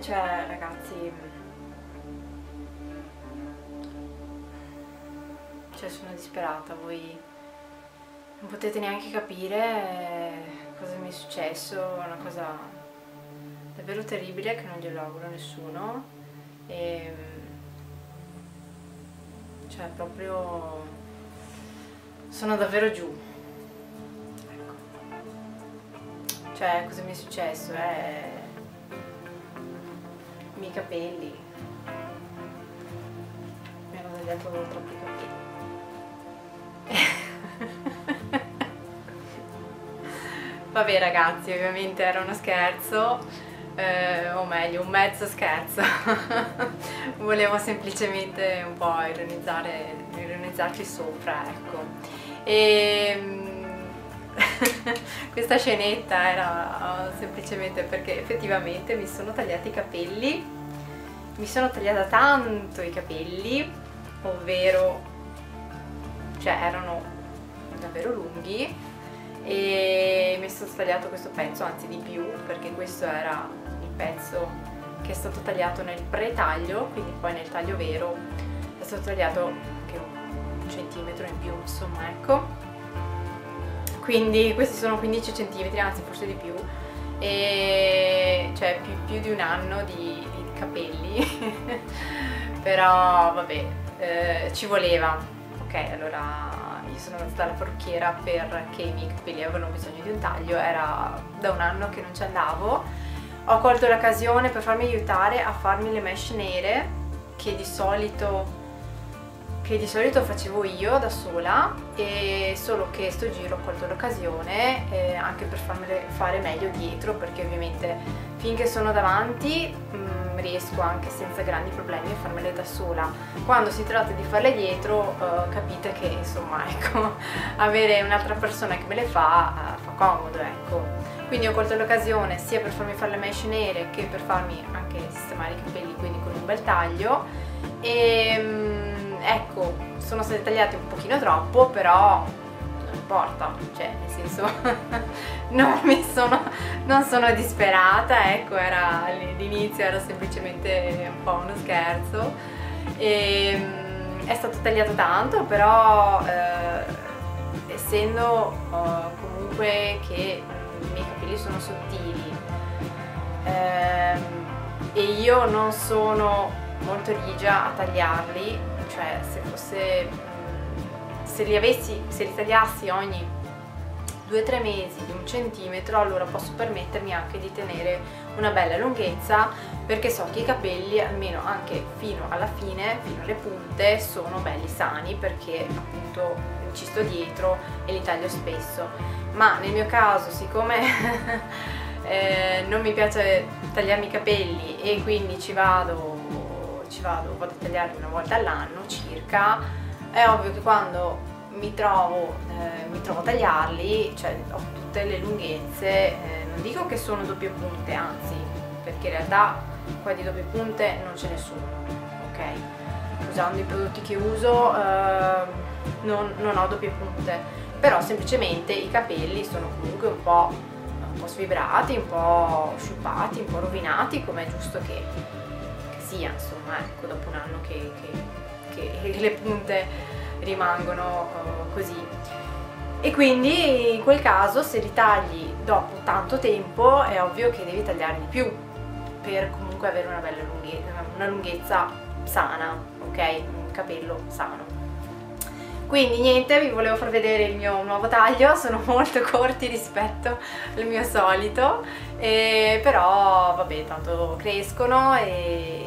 cioè ragazzi cioè sono disperata voi non potete neanche capire cosa mi è successo una cosa davvero terribile che non glielo auguro a nessuno e cioè proprio sono davvero giù ecco. cioè cosa mi è successo eh? Miei capelli. Mi hanno tagliato troppi capelli. Vabbè ragazzi ovviamente era uno scherzo eh, o meglio un mezzo scherzo. Volevo semplicemente un po' ironizzare, ironizzarci sopra ecco. E questa scenetta era semplicemente perché effettivamente mi sono tagliati i capelli mi sono tagliata tanto i capelli ovvero cioè erano davvero lunghi e mi sono tagliato questo pezzo, anzi di più, perché questo era il pezzo che è stato tagliato nel pre-taglio, quindi poi nel taglio vero è stato tagliato anche un centimetro in più, insomma, ecco. Quindi questi sono 15 centimetri, anzi forse di più, e cioè più, più di un anno di, di capelli, però vabbè, eh, ci voleva. Ok, allora io sono andata dalla parrucchiera perché i miei capelli avevano bisogno di un taglio, era da un anno che non ci andavo. Ho colto l'occasione per farmi aiutare a farmi le mesh nere che di solito che di solito facevo io da sola e solo che sto giro ho colto l'occasione eh, anche per farmele fare meglio dietro perché ovviamente finché sono davanti mh, mm, riesco anche senza grandi problemi a farmele da sola. Quando si tratta di farle dietro eh, capite che insomma ecco avere un'altra persona che me le fa eh, fa comodo ecco. Quindi ho colto l'occasione sia per farmi fare le mesh nere che per farmi anche sistemare i capelli quindi con un bel taglio. E mh, mm, ecco, sono state tagliate un pochino troppo, però non importa, cioè nel senso non, sono, non sono disperata, ecco, era, all'inizio era semplicemente un po' uno scherzo. E, ehm, è stato tagliato tanto, però eh, essendo eh, comunque che i miei capelli sono sottili eh, e io non sono molto rigia a tagliarli, cioè se fosse se li avessi, se li tagliassi ogni 2-3 mesi di un centimetro allora posso permettermi anche di tenere una bella lunghezza perché so che i capelli almeno anche fino alla fine, fino alle punte sono belli sani perché appunto ci sto dietro e li taglio spesso. Ma nel mio caso siccome eh, non mi piace tagliarmi i capelli e quindi ci vado ci vado, vado a tagliarli una volta all'anno circa, è ovvio che quando mi trovo, eh, mi trovo a tagliarli, cioè ho tutte le lunghezze, eh, non dico che sono doppie punte, anzi, perché in realtà qua di doppie punte non ce ne sono, ok? Usando i prodotti che uso eh, non, non ho doppie punte, però semplicemente i capelli sono comunque un po', un po' sfibrati, un po' sciupati, un po' rovinati, come è giusto che sia, insomma, ecco, dopo un anno che, che, che le punte rimangono così. E quindi in quel caso se li tagli dopo tanto tempo è ovvio che devi tagliare di più per comunque avere una bella lunghezza, una lunghezza sana, ok? Un capello sano. Quindi niente, vi volevo far vedere il mio nuovo taglio, sono molto corti rispetto al mio solito, però vabbè, tanto crescono e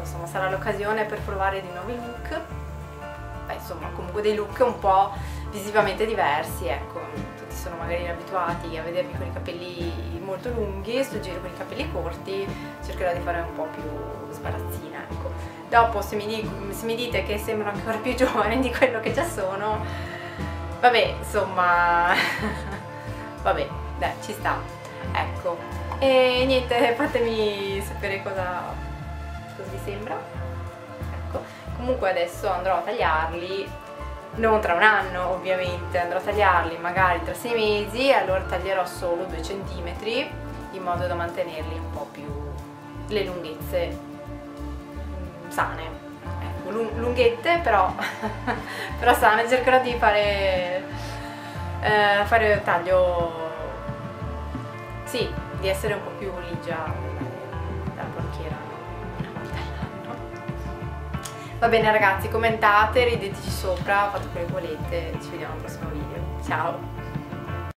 insomma sarà l'occasione per provare di nuovi look. Beh, insomma comunque dei look un po' visivamente diversi ecco. Tutti sono magari abituati a vedermi con i capelli molto lunghi sto giro con i capelli corti cercherò di fare un po' più sbarazzina ecco. Dopo se mi, se mi dite che sembro ancora più giovane di quello che già sono vabbè insomma vabbè dai ci sta ecco. E niente fatemi sapere cosa cosa vi sembra? Ecco, comunque adesso andrò a tagliarli non tra un anno ovviamente, andrò a tagliarli magari tra sei mesi, allora taglierò solo 2 cm in modo da mantenerli un po' più le lunghezze mm, sane. Ecco, lunghette però, però sane, cercherò di fare, eh, fare un taglio, sì, di essere un po' più ligia Va bene ragazzi, commentate, rideteci sopra, fate quello che volete, ci vediamo al prossimo video. Ciao!